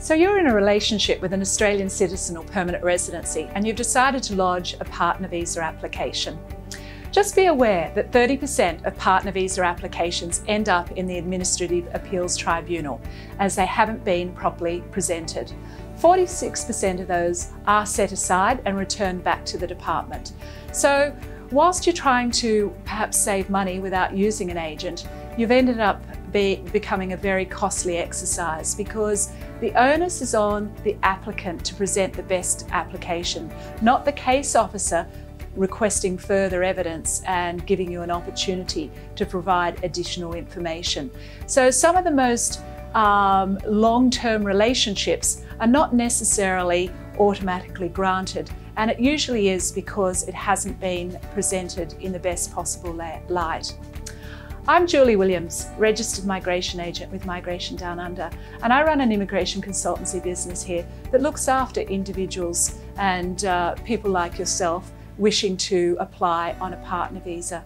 So you're in a relationship with an Australian citizen or permanent residency and you've decided to lodge a partner visa application. Just be aware that 30% of partner visa applications end up in the Administrative Appeals Tribunal as they haven't been properly presented. 46% of those are set aside and returned back to the department. So whilst you're trying to perhaps save money without using an agent, you've ended up be becoming a very costly exercise because the onus is on the applicant to present the best application, not the case officer requesting further evidence and giving you an opportunity to provide additional information. So some of the most um, long-term relationships are not necessarily automatically granted and it usually is because it hasn't been presented in the best possible light. I'm Julie Williams, registered migration agent with Migration Down Under, and I run an immigration consultancy business here that looks after individuals and uh, people like yourself wishing to apply on a partner visa.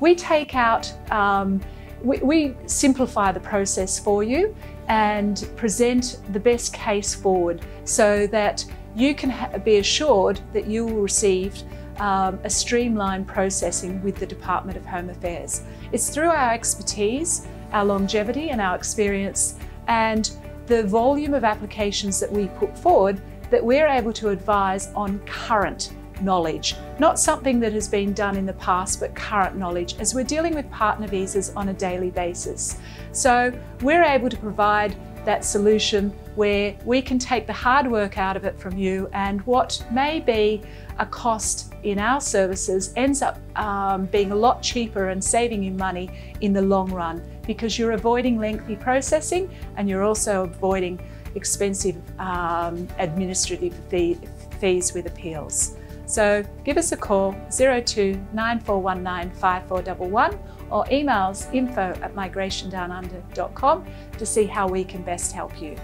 We take out, um, we, we simplify the process for you and present the best case forward so that you can be assured that you will receive um, a streamlined processing with the Department of Home Affairs. It's through our expertise, our longevity and our experience and the volume of applications that we put forward that we're able to advise on current knowledge, not something that has been done in the past, but current knowledge as we're dealing with partner visas on a daily basis. So we're able to provide that solution where we can take the hard work out of it from you and what may be a cost in our services ends up um, being a lot cheaper and saving you money in the long run because you're avoiding lengthy processing and you're also avoiding expensive um, administrative fee, fees with appeals. So give us a call 02 9419 5411 or emails info at migrationdownunder.com to see how we can best help you.